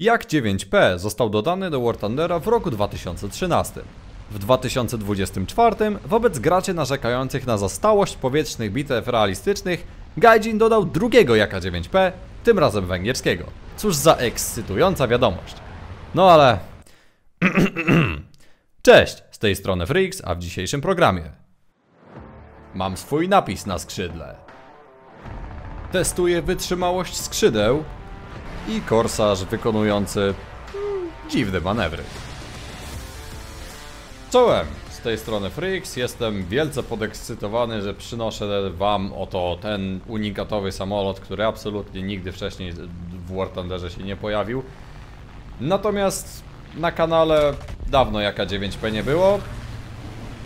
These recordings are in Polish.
Jak 9P został dodany do War Thundera w roku 2013. W 2024 wobec graczy narzekających na zastałość powietrznych bitew realistycznych Gaijin dodał drugiego Jaka 9P, tym razem węgierskiego. Cóż za ekscytująca wiadomość. No ale... Cześć, z tej strony Freaks, a w dzisiejszym programie Mam swój napis na skrzydle. Testuję wytrzymałość skrzydeł i korsarz wykonujący mm, dziwne manewry. Czołem! Z tej strony Freaks, jestem wielce podekscytowany, że przynoszę wam oto ten unikatowy samolot, który absolutnie nigdy wcześniej w War Thunderze się nie pojawił. Natomiast na kanale dawno jaka 9P nie było.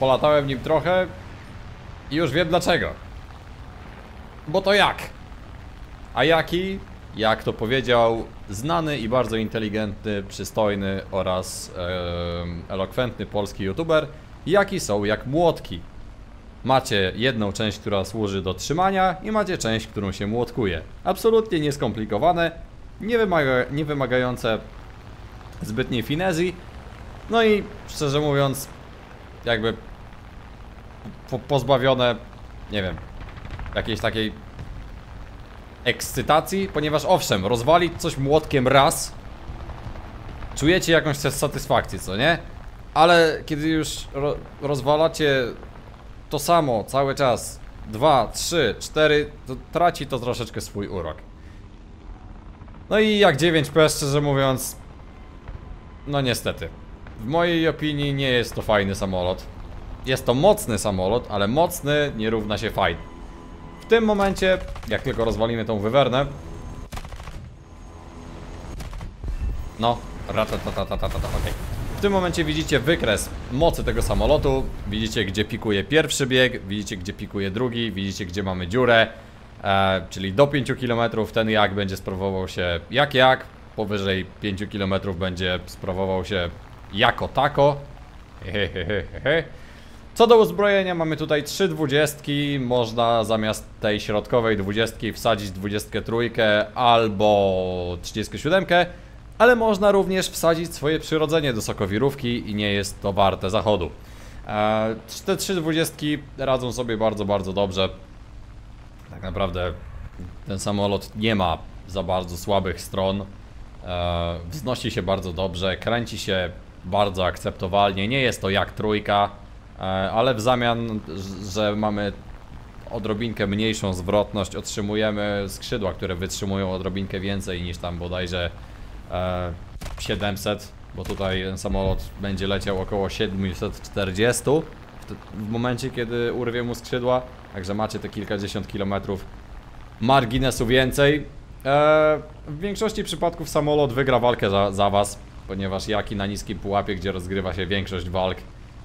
Polatałem nim trochę i już wiem dlaczego. Bo to jak? A jaki? Jak to powiedział znany i bardzo inteligentny, przystojny oraz e, elokwentny polski youtuber, jaki są jak młotki. Macie jedną część, która służy do trzymania i macie część, którą się młotkuje. Absolutnie nieskomplikowane, nie, wymaga, nie wymagające zbytniej finezji. No i szczerze mówiąc, jakby po, pozbawione, nie wiem, jakiejś takiej ekscytacji, ponieważ owszem, rozwalić coś młotkiem raz, czujecie jakąś satysfakcję, co nie? Ale kiedy już ro rozwalacie to samo cały czas, dwa, trzy, cztery, to traci to troszeczkę swój urok. No i jak 9P, szczerze mówiąc, no niestety. W mojej opinii nie jest to fajny samolot. Jest to mocny samolot, ale mocny nie równa się fajny. Tym momencie, jak tylko rozwalimy tą wywernę No, ratatatatata, okej. W tym momencie widzicie wykres mocy tego samolotu Widzicie gdzie pikuje pierwszy bieg, widzicie gdzie pikuje drugi, widzicie gdzie mamy dziurę e, Czyli do 5 km ten jak będzie sprawował się jak jak Powyżej 5 km będzie sprawował się jako tako. Hehehehe co do uzbrojenia mamy tutaj trzy dwudziestki, można zamiast tej środkowej dwudziestki wsadzić dwudziestkę trójkę albo 37, ale można również wsadzić swoje przyrodzenie do sokowirówki i nie jest to warte zachodu. Eee, te trzy dwudziestki radzą sobie bardzo, bardzo dobrze. Tak naprawdę ten samolot nie ma za bardzo słabych stron. Eee, wznosi się bardzo dobrze, kręci się bardzo akceptowalnie, nie jest to jak trójka. E, ale w zamian, że mamy odrobinkę mniejszą zwrotność, otrzymujemy skrzydła, które wytrzymują odrobinkę więcej niż tam bodajże 700, e, bo tutaj ten samolot będzie leciał około 740 w momencie, kiedy urwie mu skrzydła, także macie te kilkadziesiąt kilometrów marginesu więcej. E, w większości przypadków samolot wygra walkę za, za was, ponieważ jaki na niskim pułapie, gdzie rozgrywa się większość walk,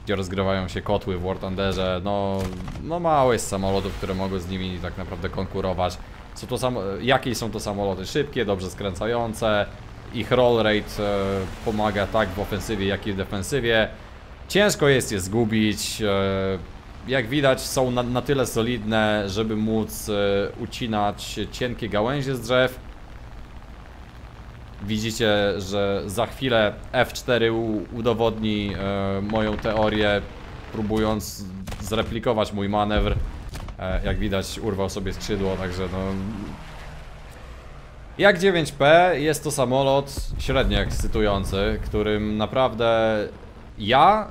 gdzie rozgrywają się kotły w War Thunderze, no, no mało jest samolotów, które mogą z nimi tak naprawdę konkurować. Są to jakie są to samoloty szybkie, dobrze skręcające, ich roll rate e, pomaga tak w ofensywie, jak i w defensywie. Ciężko jest je zgubić. E, jak widać są na, na tyle solidne, żeby móc e, ucinać cienkie gałęzie z drzew Widzicie, że za chwilę F4 udowodni e, moją teorię, próbując zreplikować mój manewr. E, jak widać, urwał sobie skrzydło, także no... Jak 9P jest to samolot średnio ekscytujący, którym naprawdę ja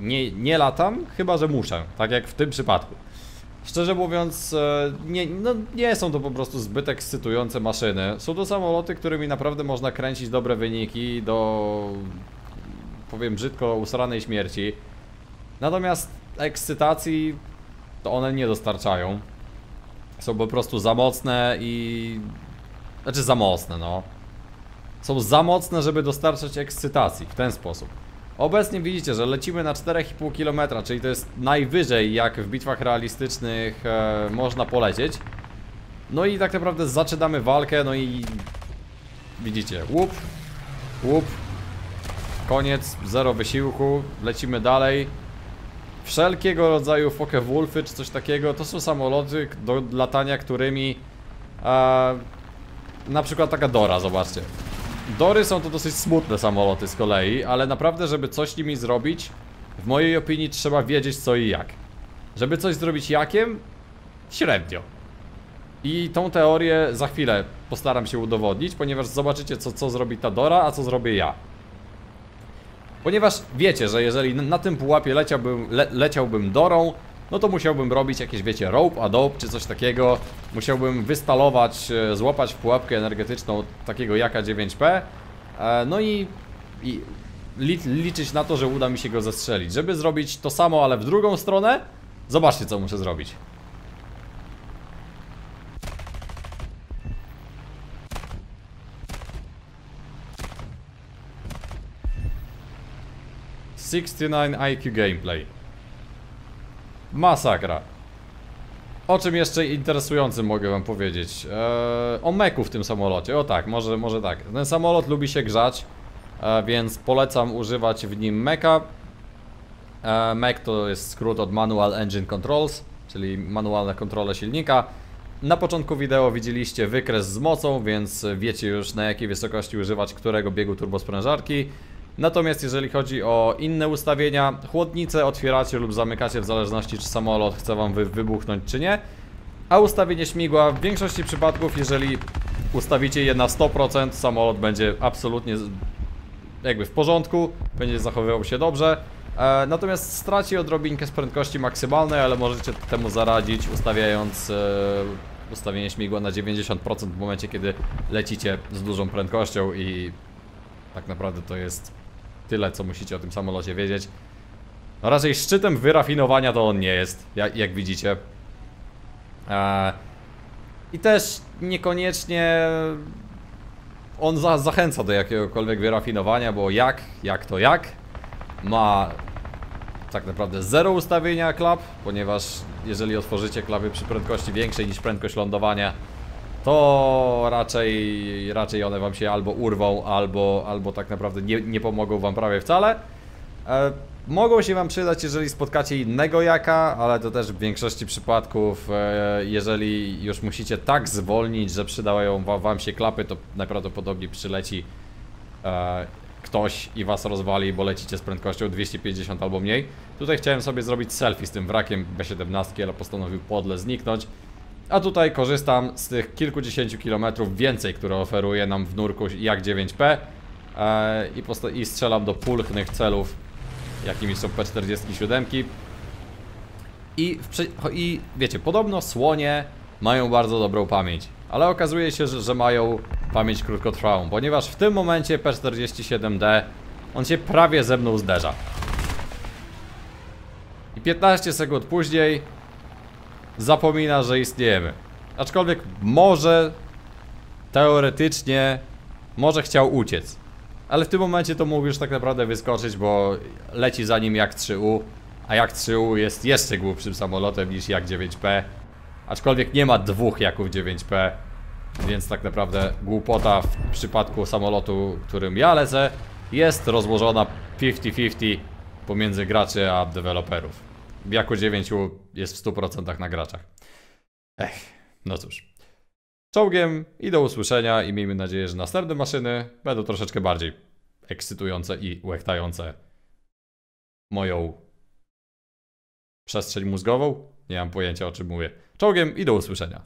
nie, nie latam, chyba że muszę, tak jak w tym przypadku. Szczerze mówiąc, e, nie, no, nie są to po prostu zbyt ekscytujące maszyny. Są to samoloty, którymi naprawdę można kręcić dobre wyniki do, powiem brzydko, usranej śmierci. Natomiast ekscytacji to one nie dostarczają. Są po prostu za mocne i... Znaczy za mocne, no. Są za mocne, żeby dostarczać ekscytacji w ten sposób. Obecnie widzicie, że lecimy na 4,5 km, czyli to jest najwyżej jak w bitwach realistycznych e, można polecieć. No i tak naprawdę zaczynamy walkę, no i widzicie, łup, łup, koniec, zero wysiłku, lecimy dalej. Wszelkiego rodzaju foke wolfy czy coś takiego, to są samoloty do latania, którymi e, na przykład taka Dora, zobaczcie. Dory są to dosyć smutne samoloty z kolei, ale naprawdę, żeby coś nimi zrobić, w mojej opinii trzeba wiedzieć co i jak. Żeby coś zrobić jakiem? Średnio. I tą teorię za chwilę postaram się udowodnić, ponieważ zobaczycie co, co zrobi ta Dora, a co zrobię ja. Ponieważ wiecie, że jeżeli na tym pułapie leciałbym, le, leciałbym Dorą, no to musiałbym robić jakieś, wiecie, rope, adopt czy coś takiego. Musiałbym wystalować, e, złapać w pułapkę energetyczną takiego jaka 9P. E, no i, i li, liczyć na to, że uda mi się go zestrzelić. Żeby zrobić to samo, ale w drugą stronę, zobaczcie co muszę zrobić. Sixty-nine IQ gameplay. Masakra. O czym jeszcze interesującym mogę wam powiedzieć? Eee, o meku w tym samolocie. O tak, może, może tak. Ten samolot lubi się grzać, e, więc polecam używać w nim meka. E, to jest skrót od Manual Engine Controls, czyli manualne kontrole silnika. Na początku wideo widzieliście wykres z mocą, więc wiecie już na jakiej wysokości używać którego biegu turbosprężarki. Natomiast jeżeli chodzi o inne ustawienia, chłodnicę otwieracie lub zamykacie w zależności czy samolot chce wam wy wybuchnąć czy nie. A ustawienie śmigła w większości przypadków, jeżeli ustawicie je na 100%, samolot będzie absolutnie jakby w porządku, będzie zachowywał się dobrze. E, natomiast straci odrobinkę z prędkości maksymalnej, ale możecie temu zaradzić ustawiając e, ustawienie śmigła na 90% w momencie, kiedy lecicie z dużą prędkością i tak naprawdę to jest tyle, co musicie o tym samolocie wiedzieć. No raczej szczytem wyrafinowania to on nie jest, jak, jak widzicie. Eee, I też niekoniecznie on za, zachęca do jakiegokolwiek wyrafinowania, bo jak, jak to jak, ma tak naprawdę zero ustawienia klap, ponieważ jeżeli otworzycie klapy przy prędkości większej niż prędkość lądowania, to raczej, raczej one wam się albo urwą, albo, albo tak naprawdę nie, nie pomogą wam prawie wcale. E, mogą się wam przydać, jeżeli spotkacie innego jaka, ale to też w większości przypadków, e, jeżeli już musicie tak zwolnić, że przydają wa- wam się klapy, to najprawdopodobniej przyleci e, ktoś i was rozwali, bo lecicie z prędkością 250 albo mniej. Tutaj chciałem sobie zrobić selfie z tym wrakiem B-17, ale postanowił podle zniknąć. A tutaj korzystam z tych kilkudziesięciu kilometrów więcej, które oferuje nam w nurku jak 9P e, i, i strzelam do pulchnych celów, jakimi są P47. I, I wiecie, podobno słonie mają bardzo dobrą pamięć, ale okazuje się, że, że mają pamięć krótkotrwałą, ponieważ w tym momencie P47D on się prawie ze mną zderza. I 15 sekund później zapomina, że istniejemy. Aczkolwiek może teoretycznie może chciał uciec. Ale w tym momencie to mógł już tak naprawdę wyskoczyć, bo leci za nim jak 3U, a jak 3U jest jeszcze głupszym samolotem niż jak 9P. Aczkolwiek nie ma dwóch jaków 9P, więc tak naprawdę głupota w przypadku samolotu, którym ja lecę, jest rozłożona 50-50 pomiędzy graczy a deweloperów. Jako 9 jest w 100% na graczach. Ech, no cóż. Czołgiem i do usłyszenia i miejmy nadzieję, że następne maszyny będą troszeczkę bardziej ekscytujące i łechtające moją przestrzeń mózgową. Nie mam pojęcia o czym mówię. Czołgiem i do usłyszenia.